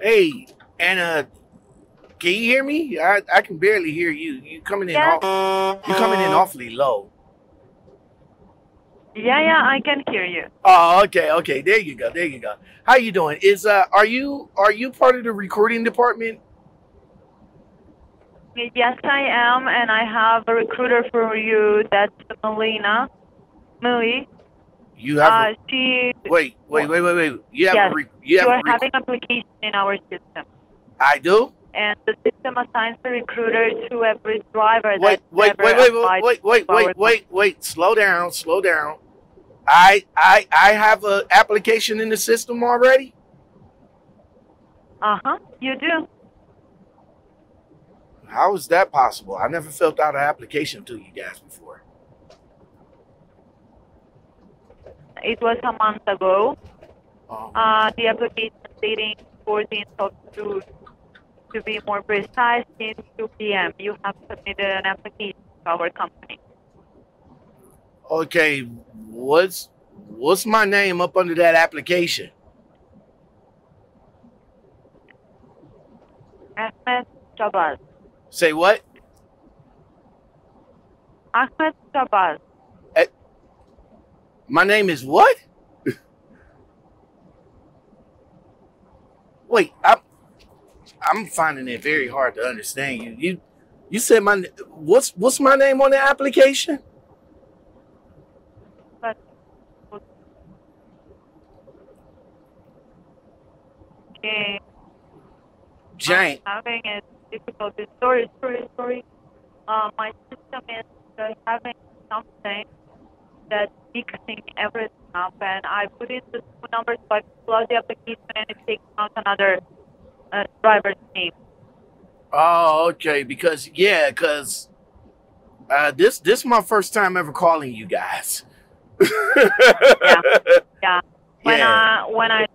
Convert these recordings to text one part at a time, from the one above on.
Hey, Anna, can you hear me? I, I can barely hear you. You coming in Yeah. you coming in awfully low. Yeah, yeah, I can hear you. Oh, okay, okay. There you go. There you go. How you doing? Is uh are you are you part of the recruiting department? Yes, I am, and I have a recruiter for you. That's Melina. Millie. You have Uh, a, she. wait, wait, wait, wait, wait. You have Yes, a re, you have You are having application in our system, I do? and the system assigns a recruiter to every driver Wait, that wait, wait, wait, wait, wait, our wait, wait, wait. Slow down, slow down. I I I have a application in the system already. Uh huh. You do. How is that possible? I never filled out an application to you guys before. It was a month ago. Uh, the application dating 14th of June. To be more precise, since 2 p.m. You have submitted an application to our company. okay, what's what's my name up under that application? Ahmed Shabazz. Say what? Ahmed Shabazz. My name is what? Wait, I'm I'm finding it very hard to understand you. You you said my what's what's my name on the application? Okay, Jane. I'm having a difficulty. Sorry, sorry, sorry. Uh, my system is uh, having something that's mixing everything up, and I put in the two numbers, so I close the application, and it takes out another uh, driver's name. Oh, okay. Because yeah, because uh, this this is my first time ever calling you guys. Yeah. yeah. When Yeah. I when I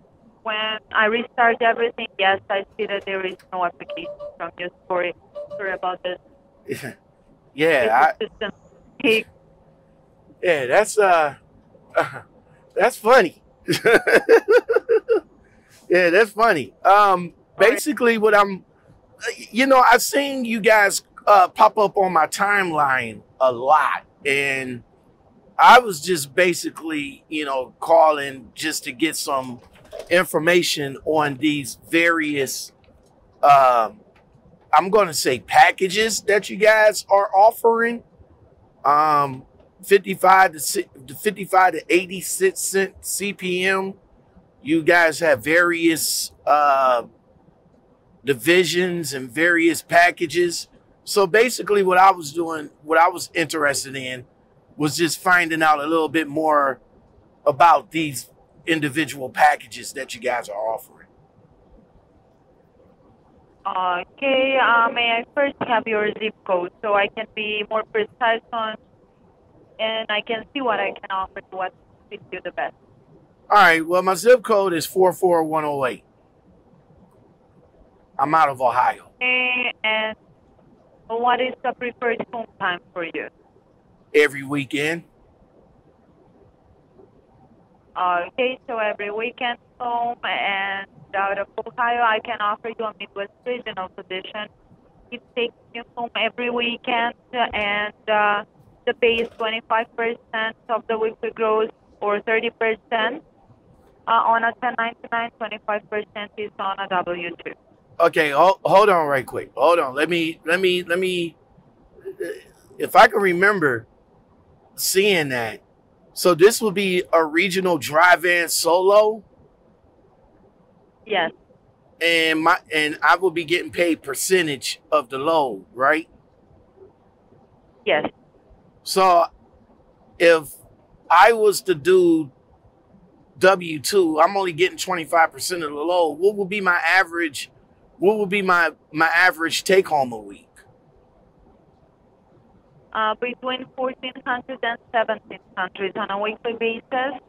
when I restart everything, yes, I see that there is no application from you. Sorry, sorry about this. yeah, I, system takes yeah. That's uh, that's funny. yeah, that's funny. Um, basically, what I'm, you know, I've seen you guys uh, pop up on my timeline a lot, and I was just basically, you know, calling just to get some information on these various, um, I'm going to say packages that you guys are offering. Um, 55 to si- to 55 to 86 cent CPM. You guys have various uh, divisions and various packages. So basically, what I was doing, what I was interested in, was just finding out a little bit more about these individual packages that you guys are offering. Okay, uh, may I first have your zip code so I can be more precise on, and I can see what I can offer to what fits you the best. All right. Well, my zip code is 44108. I'm out of Ohio. Okay, and what is the preferred home time for you? Every weekend. Okay, so every weekend home and out of Ohio, I can offer you a Midwest regional position. It takes you home every weekend, and uh, the pay is 25% of the weekly gross or 30% uh, on a 1099, 25% is on a W-2. Okay, hold, hold on right quick. Hold on. Let me let me let me if I can remember seeing that. So this will be a regional drive-in solo Yes, and my and I will be getting paid percentage of the load, right? yes. So if I was to do W two, I'm only getting 25% of the load. What would be my average? What would be my my average take home a week? uh, between 1400 and 1700 on a weekly basis.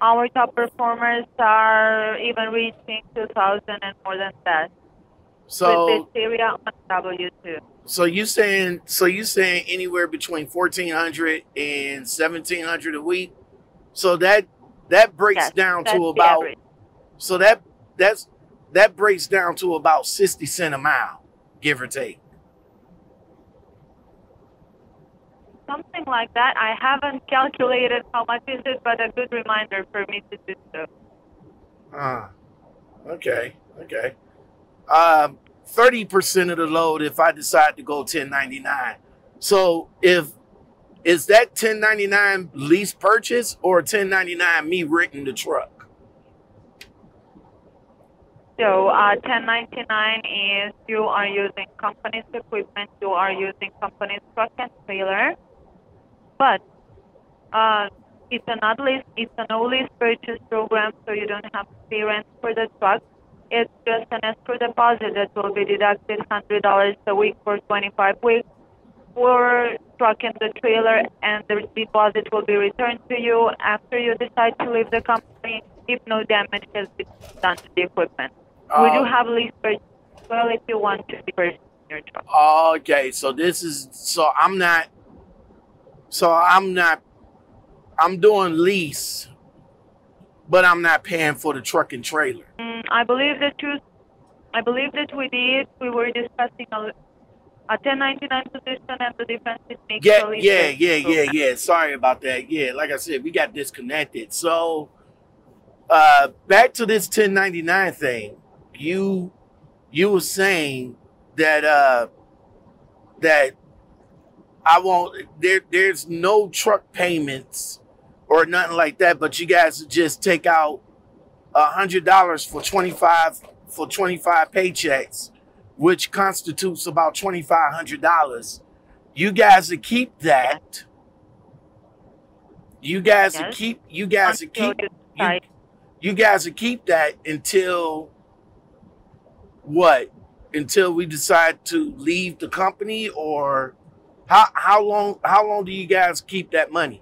Our top performers are even reaching 2000 and more than that. So area on W2. So you saying so you saying anywhere between fourteen hundred and seventeen hundred a week? So that that breaks Yes, down to about so that that's that breaks down to about 60 cent a mile, give or take. Something like that. I haven't calculated how much is it, but a good reminder for me to do so. Uh, okay, okay. Um, 30% of the load if I decide to go 1099. So if is that 1099 lease purchase or 1099 me renting the truck? So uh, 1099 is you are using company's equipment, you are using company's truck and trailer, but uh, it's an lease, it's an no lease purchase program, so you don't have to pay rent for the truck. It's just an escrow deposit that will be deducted $100 a week for 25 weeks for truck and the trailer, and the deposit will be returned to you after you decide to leave the company if no damage has been done to the equipment uh, we do have lease purchase well if you want to purchase your truck. Okay, so this is so I'm not so I'm not I'm doing lease, but I'm not paying for the truck and trailer. Mm, I believe that you I believe that we did we were discussing a a 1099 position and the difference between yeah, yeah, yeah, yeah, yeah. Sorry about that. Yeah, like I said, we got disconnected. So, uh, back to this 1099 thing you you were saying that uh that I won't there there's no truck payments or nothing like that, but you guys just take out a hundred dollars for twenty five for twenty five paychecks, which constitutes about twenty five hundred dollars. You guys would keep that. You guys yes. would keep you guys would keep you, you guys would keep that until what until we decide to leave the company or how how long how long do you guys keep that money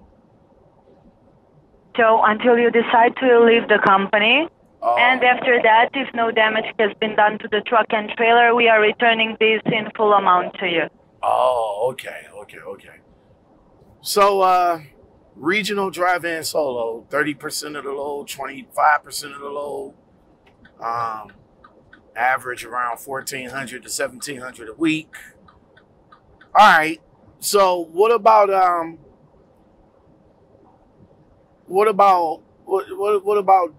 so until you decide to leave the company oh. and after that if no damage has been done to the truck and trailer we are returning this in full amount to you oh okay okay okay so uh regional drive-in solo 30% of the load 25% of the load um average around 1400 to 1700 a week. All right. So what about um what about what what, what about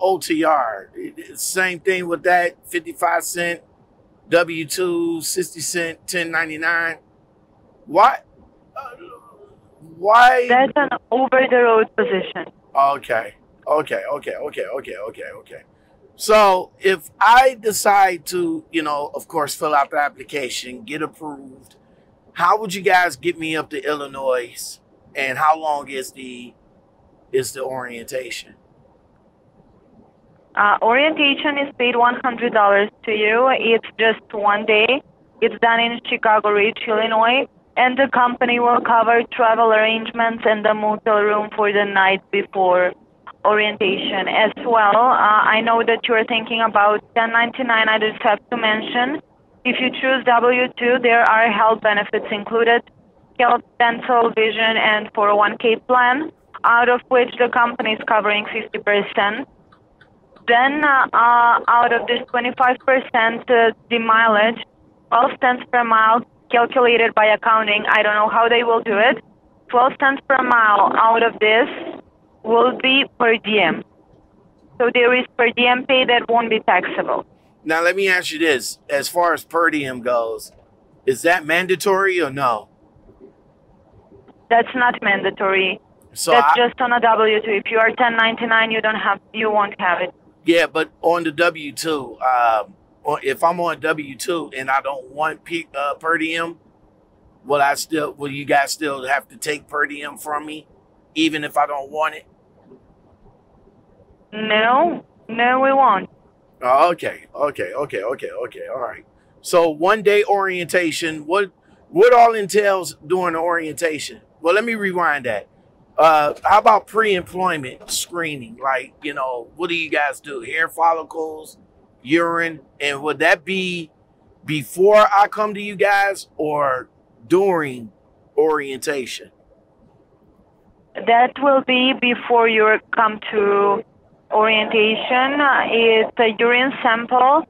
OTR? Same thing with that 55 cent W2 60 cent 1099. Why uh, why That's an over the road position. Okay. Okay, okay, okay, okay, okay, okay. So if I decide to, you know, of course, fill out the application, get approved, how would you guys get me up to Illinois? And how long is the is the orientation? Uh, orientation is paid $100 to you. It's just one day. It's done in Chicago Ridge, Illinois, and the company will cover travel arrangements and the motel room for the night before orientation as well. Uh, I know that you're thinking about 1099. I just have to mention, if you choose W-2, there are health benefits included, health, dental, vision, and 401k plan, out of which the company is covering 50%. Then uh, uh, out of this 25%, uh, the mileage, 12 cents per mile calculated by accounting. I don't know how they will do it. 12 cents per mile out of this will be per diem. So there is per diem pay that won't be taxable. Now let me ask you this: as far as per diem goes, is that mandatory or no? That's not mandatory. So that's I, just on a W two. If you are 1099, you don't have, you won't have it. Yeah, but on the W two, um, if I'm on W two and I don't want P, uh, per diem, will I still? Will you guys still have to take per diem from me, even if I don't want it? No, no, we won't. Oh, okay, okay, okay, okay, okay. All right. So one day orientation. What what all entails during the orientation? Well, let me rewind that. Uh, how about pre-employment screening? Like, you know, what do you guys do? Hair follicles, urine, and would that be before I come to you guys or during orientation? That will be before you come to orientation It's a urine sample.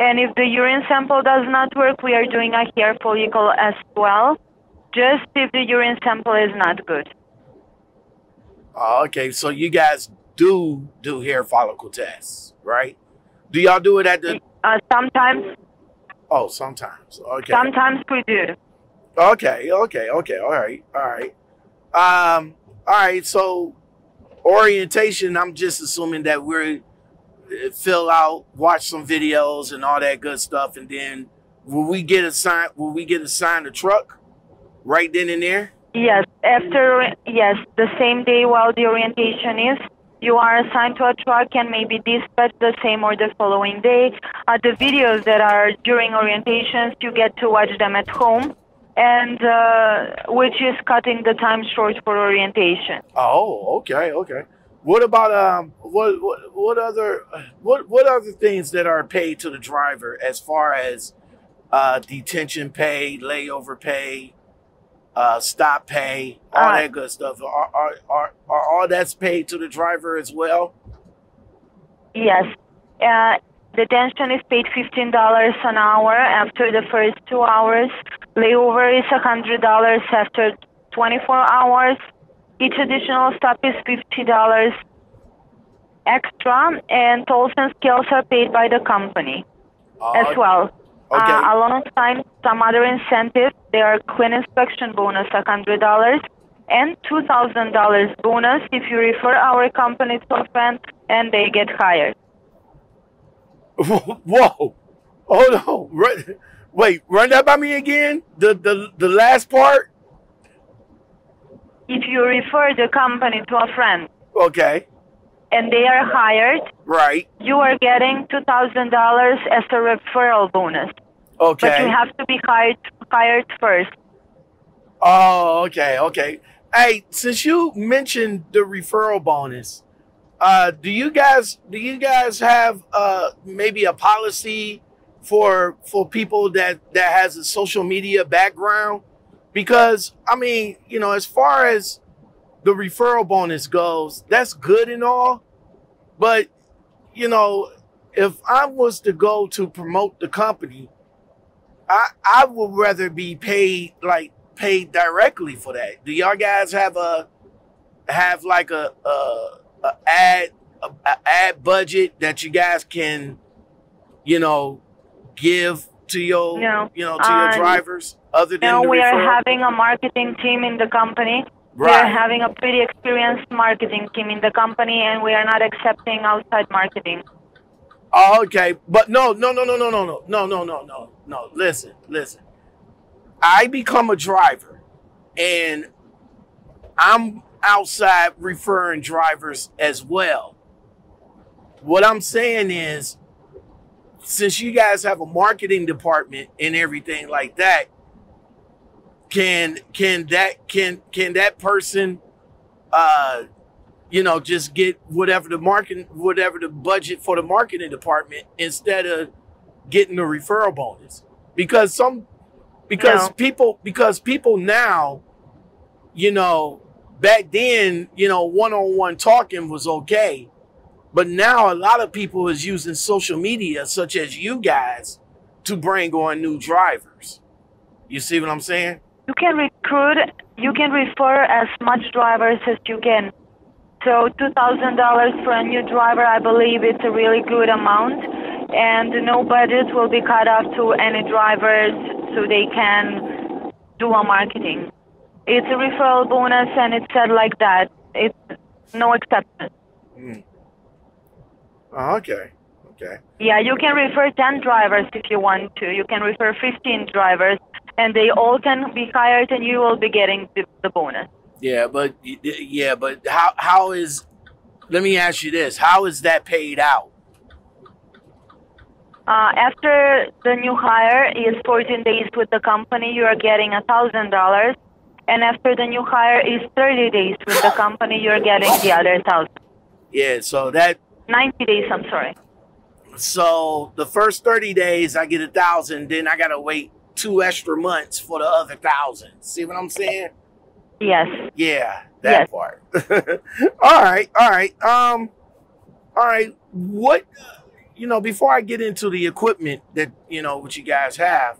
And if the urine sample does not work, we are doing a hair follicle as well, just if the urine sample is not good. Oh, okay, so you guys do do hair follicle tests, right? Do y'all do it at the? Uh, sometimes, Oh, sometimes. Okay. sometimes we do. Okay. Okay. Okay. All right. All right. Um. All right. So orientation. I'm just assuming that we're uh, fill out, watch some videos, and all that good stuff, and then will we get assigned? Will we get assigned a truck right then and there? Yes, after yes, the same day while the orientation is, you are assigned to a truck and maybe dispatched the same or the following day. Uh, the videos that are during orientations, you get to watch them at home, and uh, which is cutting the time short for orientation. Oh, okay, okay. What about um what what what other what what other things that are paid to the driver as far as uh detention pay, layover pay, uh stop pay, all Uh, that good stuff. Are are are, are all that's paid to the driver as well? Yes. Uh, detention is paid $15 an hour after the first two hours. Layover is $100 after 24 hours. Each additional stop is $50 extra, and tolls and scales are paid by the company as Uh, well. Okay. Uh, alongside some other incentives, there are clean inspection bonus $100 and $2,000 bonus if you refer our company to a friend and they get hired. Whoa. Oh no! Run, wait, run that by me again? The the the last part? If you refer the company to a friend Okay. and they are hired, Right. you are getting $2,000 as a referral bonus. Okay. But you have to be hired hired first. Oh, okay, okay. Hey, since you mentioned the referral bonus, uh, do you guys do you guys have uh maybe a policy for for people that that has a social media background? Because I mean, you know, as far as the referral bonus goes, that's good and all, but you know, if I was to go to promote the company, I I would rather be paid like paid directly for that. Do y'all guys have a have like a a, a ad a, a ad budget that you guys can you know give to your No. you know to your Uh, drivers other than the we are having a marketing team in the company. We are having a pretty experienced marketing team in the company, and we are not accepting outside marketing. Oh, okay, but no, no, no, no, no, no, no, no, no, no, no, no. Listen, listen. I become a driver, and I'm outside referring drivers as well. What I'm saying is, since you guys have a marketing department and everything like that, can can that can can that person, uh, you know, just get whatever the market, whatever the budget for the marketing department instead of getting the referral bonus because some because No. people because people now, you know, back then, you know, one-on-one talking was okay, but now a lot of people is using social media, such as you guys, to bring on new drivers. You see what I'm saying? You can recruit, you can refer as much drivers as you can. So $2,000 for a new driver, I believe it's a really good amount. And no budget will be cut off to any drivers so they can do a marketing. It's a referral bonus and it's said like that. It's no exception. Hmm. Oh, okay. Okay. Yeah, you can refer 10 drivers if you want to. You can refer 15 drivers and they all can be hired and you will be getting the, the bonus. Yeah, but yeah, but how how is let me ask you this. How is that paid out? Uh, after the new hire is 14 days with the company, you are getting a thousand dollars, and after the new hire is 30 days with the company, you are getting the other thousand. Yeah, so that 90 days, I'm sorry. so the first 30 days I get a thousand, then I gotta wait two extra months for the other thousand. See what I'm saying? Yes. Yeah, that Yes. part. all right, all right. Um All right, what you know before I get into the equipment that you know what you guys have,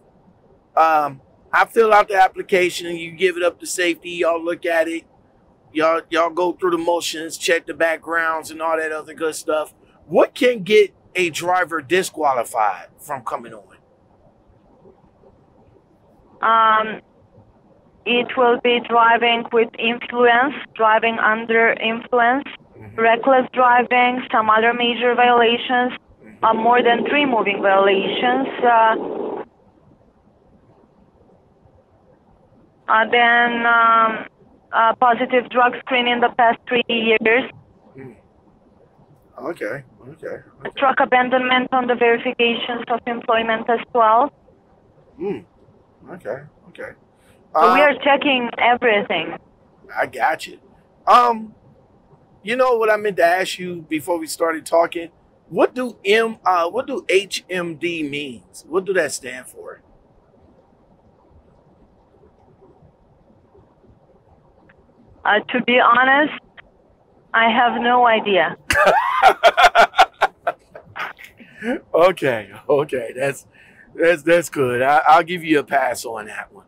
um, I fill out the application. You give it up to safety. Y'all look at it. Y'all y'all go through the motions, check the backgrounds, and all that other good stuff. What can get a driver disqualified from coming on? Um, it will be driving with influence, driving under influence, Mhm. reckless driving, some other major violations, uh, more than three moving violations. Uh, uh, then um, uh, positive drug screen in the past three years, Okay, okay, truck abandonment on the verifications of employment as well. mm. okay, okay. We Uh, are checking everything. I got you. Um, you know what I meant to ask you before we started talking? What do M uh what do HMD means? What do that stand for? Uh, to be honest, I have no idea. okay, okay, that's that's that's good. I, I'll give you a pass on that one.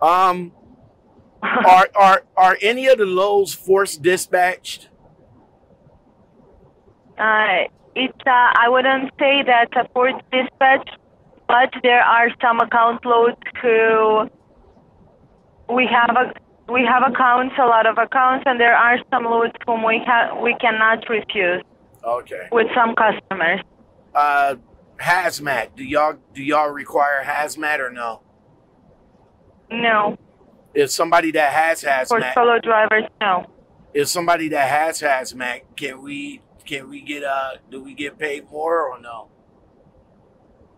Um, are are are any of the lows force dispatched? Uh, it's uh, I wouldn't say that a port dispatch, but there are some account loads who we have a we have accounts, a lot of accounts, and there are some loads whom we ha- we cannot refuse Okay. with some customers. Uh, hazmat. Do y'all do y'all require hazmat or no? No, If somebody that has for hazmat, solo drivers, no. if somebody that has hazmat, can we can we get uh do we get paid more or no?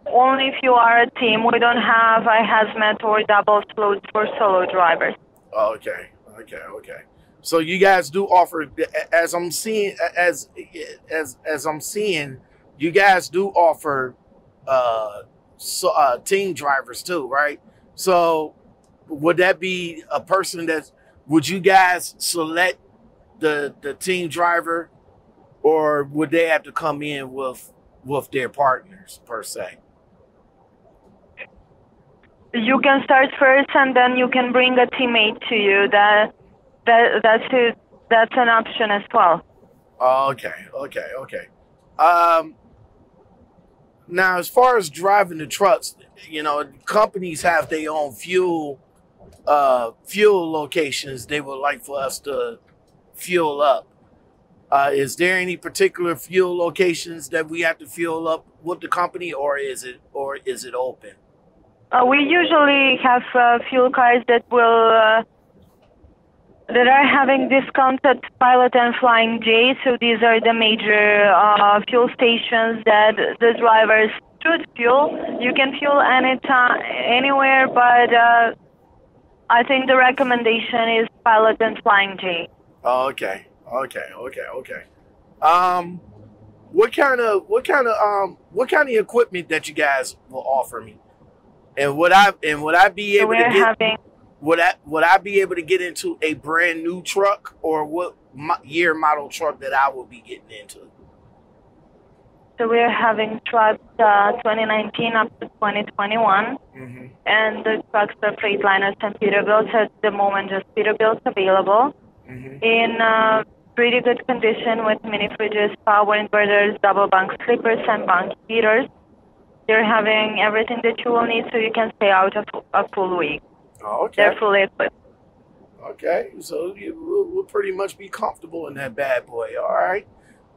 Only if you are a team. We don't have a hazmat or double loads for solo drivers. Okay, okay, okay. So you guys do offer, as I'm seeing, as as as I'm seeing, you guys do offer uh, so, uh team drivers too, right? So would that be a person that would you guys select the the team driver, or would they have to come in with with their partners per se? You can start first, and then you can bring a teammate to you. That that that's it. That's an option as well. Okay, okay, okay. Um, now, as far as driving the trucks, you know, companies have their own fuel, uh, fuel locations they would like for us to fuel up. Uh, is there any particular fuel locations that we have to fuel up with the company, or is it, or is it open? Uh, we usually have uh, fuel cards that will uh, that are having discounts at Pilot and Flying J. So these are the major uh, fuel stations that the drivers should fuel. You can fuel anytime, anywhere, but uh, I think the recommendation is Pilot and Flying J. Oh, okay, okay, okay, okay. Um, what kind of what kind of um what kind of equipment that you guys will offer me, and would I and would I be So able to we're get having would I would I be able to get into a brand new truck or what year model truck that I will be getting into? so we're having trucks uh, 2019 up to 2021. Mm-hmm. and the trucks are Freightliners and Peterbilt at the moment. Just Peterbilts available Mm-hmm. in uh, pretty good condition with mini fridges, power inverters, double bunk sleepers, and bunk heaters. They're having everything that you will need so you can stay out a, a full week. Oh, okay. They're fully equipped. Okay, so you, we'll, we'll pretty much be comfortable in that bad boy. All right.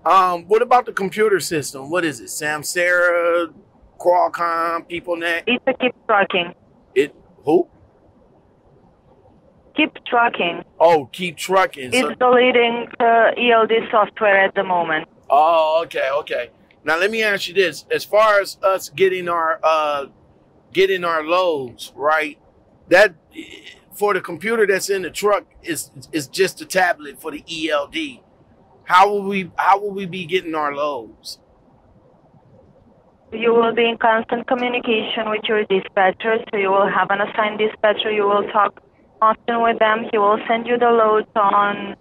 Um, what about the computer system? What is it? Samsara, Qualcomm, PeopleNet. It's a keep trucking. It who? KeepTruckin. Oh, KeepTruckin. So, It's the leading uh, ELD software at the moment. oh, okay, okay. Now let me ask you this: as far as us getting our uh, getting our loads right, that for the computer that's in the truck is is just a tablet for the ELD. How will we how will we be getting our loads? You will be in constant communication with your dispatcher, so you will have an assigned dispatcher. You will talk often with them. He will send you the loads on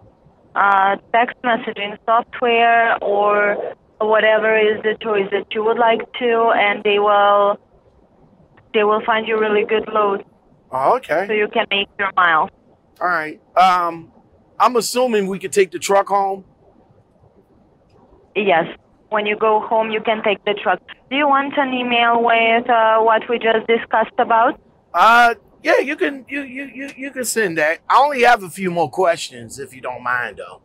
uh, text messaging software or whatever is the choice that you would like to, and they will they will find you really good loads Oh, okay. so you can make your miles. All right. Um, I'm assuming we could take the truck home. Yes. When you go home, you can take the truck. Do you want an email with uh, what we just discussed about? Uh, yeah, you can you you you you can send that. I only have a few more questions if you don't mind, though.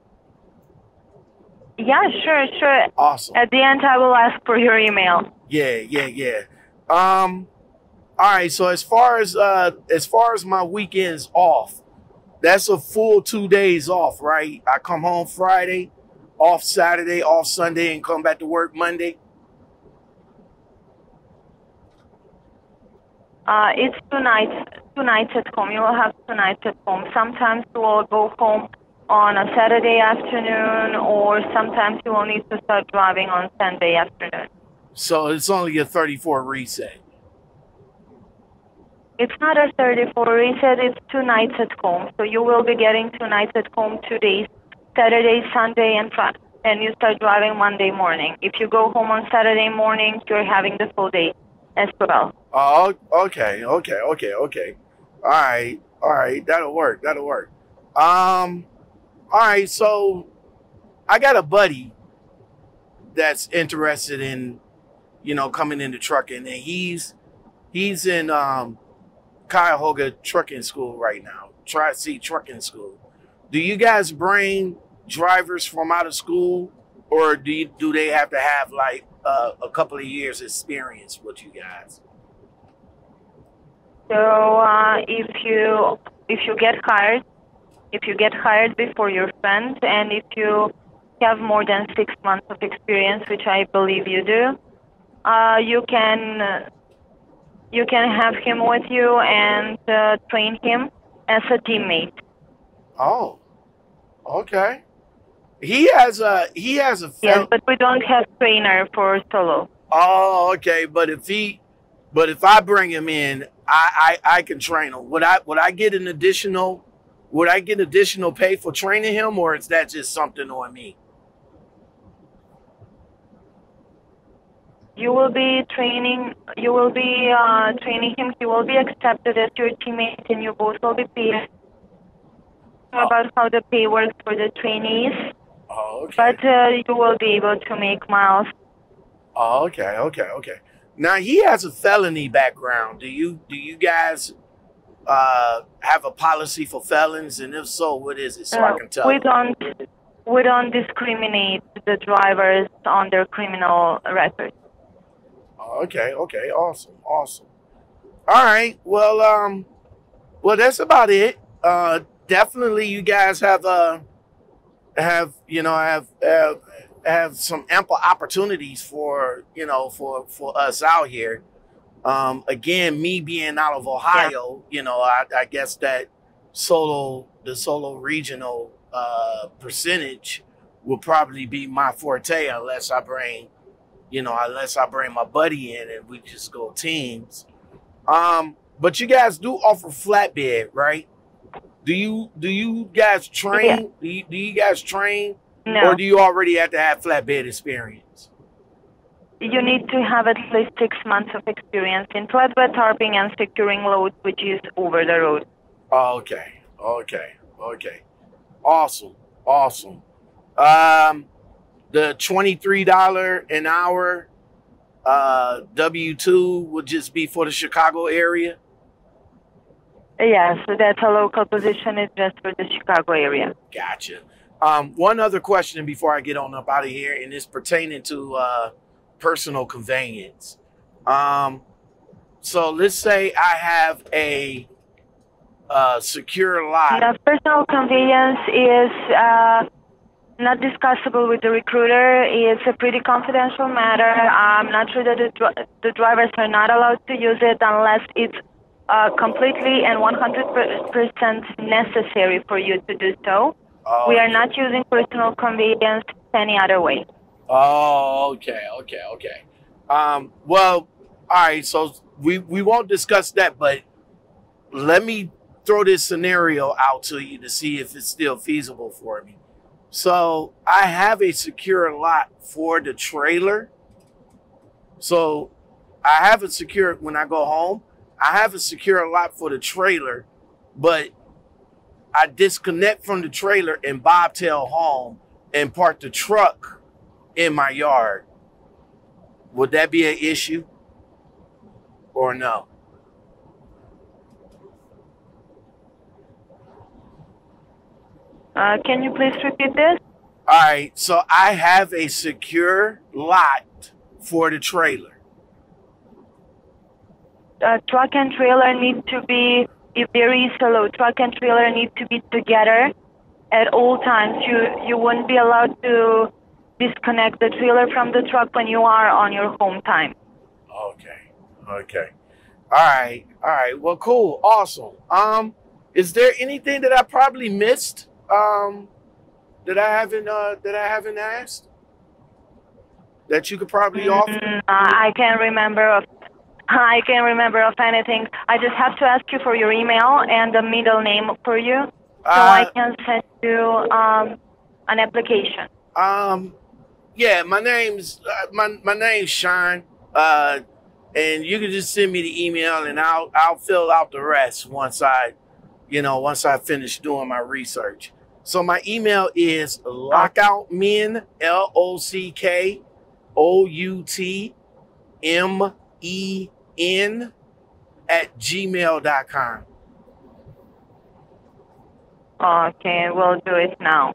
Yeah, sure, sure. Awesome. At the end, I will ask for your email. Yeah, yeah, yeah. Um, all right. So as far as uh as far as my weekends off, that's a full two days off, right? I come home Friday, off Saturday, off Sunday, and come back to work Monday. Uh, it's two nights, two nights at home. You will have two nights at home. Sometimes you will go home on a Saturday afternoon, or sometimes you will need to start driving on Sunday afternoon. So it's only a 34 reset. It's not a 34 reset, it's two nights at home. So you will be getting two nights at home, two days, Saturday, Sunday, and Friday. And you start driving Monday morning. If you go home on Saturday morning, you're having the full day as well. Oh, okay, okay, okay, okay. All right, all right. That'll work. That'll work. Um, all right. So I got a buddy that's interested in, you know, coming into trucking, and he's he's in um Cuyahoga Trucking School right now, Tri C Trucking School. Do you guys bring drivers from out of school, or do you, do they have to have like uh, a couple of years experience with you guys? So uh, if you if you get hired, if you get hired before your friend, and if you have more than six months of experience, which I believe you do, uh, you can you can have him with you and uh, train him as a teammate. Oh, okay. He has a he has a Yes, but we don't have trainer for solo. Oh, okay. But if he, but if I bring him in, I, I I can train him. Would I would I get an additional? Would I get additional pay for training him, or is that just something on me? You will be training. You will be uh, training him. He will be accepted as your teammate, and you both will be paid. About how the pay works for the trainees, Oh, okay. but uh, you will be able to make miles. Oh, okay, okay, okay. Now he has a felony background. Do you do you guys uh have a policy for felons? And if so, what is it? So I Uh, can tell. we don't. We don't discriminate the drivers on their criminal record. Oh, okay, okay, awesome, awesome. All right, well, um, well, that's about it. Uh, definitely, you guys have uh have you know have have have some ample opportunities for you know for for us out here. Um, again, me being out of Ohio, you know, I, I guess that solo the solo regional uh percentage will probably be my forte unless I bring you know, unless I bring my buddy in and we just go teams. Um, but you guys do offer flatbed, right? Do you do you guys train? Yeah. Do, you, do you guys train, No, or do you already have to have flatbed experience? you need to have at least six months of experience in flatbed tarping and securing loads, which is over the road. Okay, okay, okay, awesome, awesome. Um, the twenty three dollar an hour uh W two would just be for the Chicago area. Yes, so that's a local position. It's just for the Chicago area. Gotcha. Um, one other question before I get on up out of here, and it's pertaining to uh, personal conveyance. Um, so let's say I have a uh, secure lot. The personal conveyance is uh, not discussable with the recruiter. It's a pretty confidential matter. I'm not sure that the, dri- the drivers are not allowed to use it unless it's uh, completely and 100% necessary for you to do so. Oh, We are not using personal conveyance any other way. Oh, okay, okay, okay. Um, well, all right. So we we won't discuss that, but let me throw this scenario out to you to see if it's still feasible for me. So I have a secure lot for the trailer. So I have a secure when I go home. I have a secure lot for the trailer, but I disconnect from the trailer and bobtail home and park the truck in my yard. Would that be an issue or no? Uh, can you please repeat this? All right, so I have a secure lot for the trailer. Uh, truck and trailer need to be if there is a load. Truck and trailer need to be together at all times. You you won't be allowed to disconnect the trailer from the truck when you are on your home time. Okay. Okay. All right. All right. Well, cool. Awesome. Um, is there anything that I probably missed? Um, that I haven't uh that I haven't asked? That you could probably offer? Mm, I can't remember of I can't remember of anything. I just have to ask you for your email and the middle name for you, so I Uh, can send you um, an application. Um, yeah, my name's uh, my my name's Sean. Uh, and you can just send me the email, and I'll I'll fill out the rest once I, you know, once I finish doing my research. So my email is lockoutmen l o c k o u t m e n at gmail.com. Okay, we'll do it now.